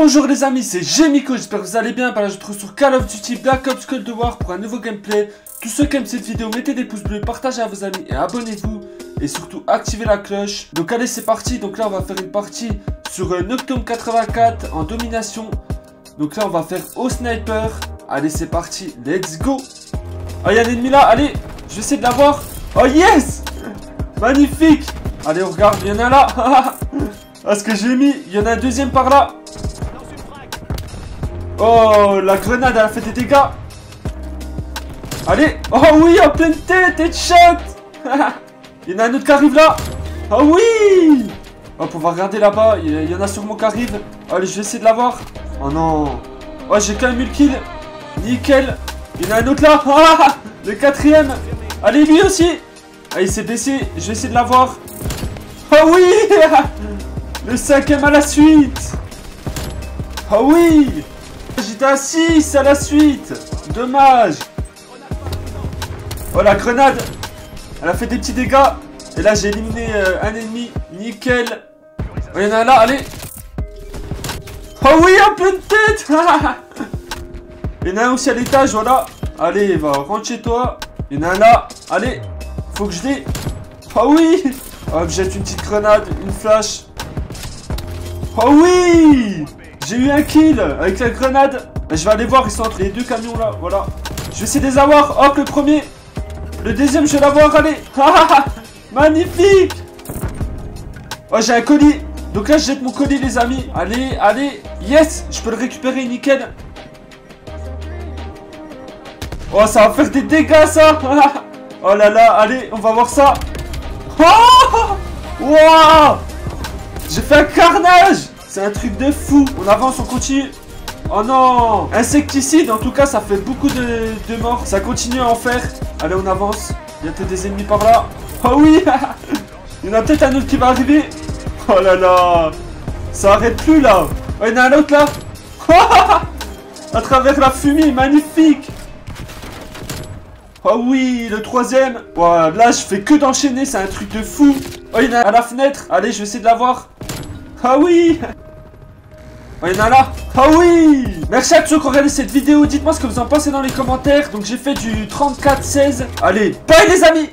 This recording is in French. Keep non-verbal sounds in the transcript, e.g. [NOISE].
Bonjour les amis, c'est Jemiko, j'espère que vous allez bien. Bah là, je trouve sur Call of Duty Black Ops Cold War pour un nouveau gameplay. Tous ceux qui aiment cette vidéo, mettez des pouces bleus, partagez à vos amis et abonnez-vous. Et surtout, activez la cloche. Donc allez, c'est parti. Donc là, on va faire une partie sur euh, Noctum 84 en domination. Donc là, on va faire au sniper. Allez, c'est parti, let's go. Oh, il y a un ennemi là, allez, je vais essayer de l'avoir. Oh yes Magnifique Allez, on regarde, il y en a là. [LAUGHS] Ah, ce que j'ai mis, il y en a un deuxième par là. Oh, la grenade, elle a fait des dégâts. Allez. Oh oui, en pleine tête, headshot. [LAUGHS] il y en a un autre qui arrive là. Oh oui. On va regarder là-bas. Il y en a sûrement qui arrive. Allez, je vais essayer de l'avoir. Oh non. Oh, j'ai quand même eu le kill. Nickel. Il y en a un autre là. [LAUGHS] Ah, le quatrième. Allez, lui aussi. Ah, il s'est baissé. Je vais essayer de l'avoir. Oh oui. [LAUGHS] Le cinquième à la suite. Oh oui. J'étais à 6 à la suite. Dommage. Oh la grenade. Elle a fait des petits dégâts. Et là j'ai éliminé euh, un ennemi. Nickel. Oh y'en a un là, allez. Oh oui, en pleine tête. [LAUGHS] Il y en a un aussi à l'étage, voilà. Allez, va, rentre chez toi. Il y en a un là, allez Faut que je l'ai. Oh oui. Je jette une petite grenade, une flash. Oh oui j'ai eu un kill avec la grenade. Je vais aller voir, ils sont entre les deux camions là, voilà. Je vais essayer de les avoir. Hop, le premier. Le deuxième, je vais l'avoir, allez. [LAUGHS] Magnifique. Oh, j'ai un colis. Donc là, je jette mon colis, les amis. Allez, allez. Yes, je peux le récupérer, nickel. Oh, ça va faire des dégâts, ça. [LAUGHS] oh là là, allez, on va voir ça. [LAUGHS] Oh Wow J'ai fait un carnage c'est un truc de fou. On avance, on continue. Oh non Insecticide, en tout cas, ça fait beaucoup de, morts. Ça continue à en faire. Allez, on avance. Il y a peut-être des ennemis par là. Oh oui [LAUGHS] Il y en a peut-être un autre qui va arriver. Oh là là Ça arrête plus, là. Oh, il y en a un autre, là. [LAUGHS] à travers la fumée, magnifique Oh oui, le troisième. Wow, là, je fais que d'enchaîner, c'est un truc de fou. Oh, il y en a à la fenêtre. Allez, je vais essayer de l'avoir. Ah oui Oh, il y en a là Ah oui Merci à tous ceux qui ont regardé cette vidéo. Dites-moi ce que vous en pensez dans les commentaires. Donc, j'ai fait du 34-16. Allez, bye les amis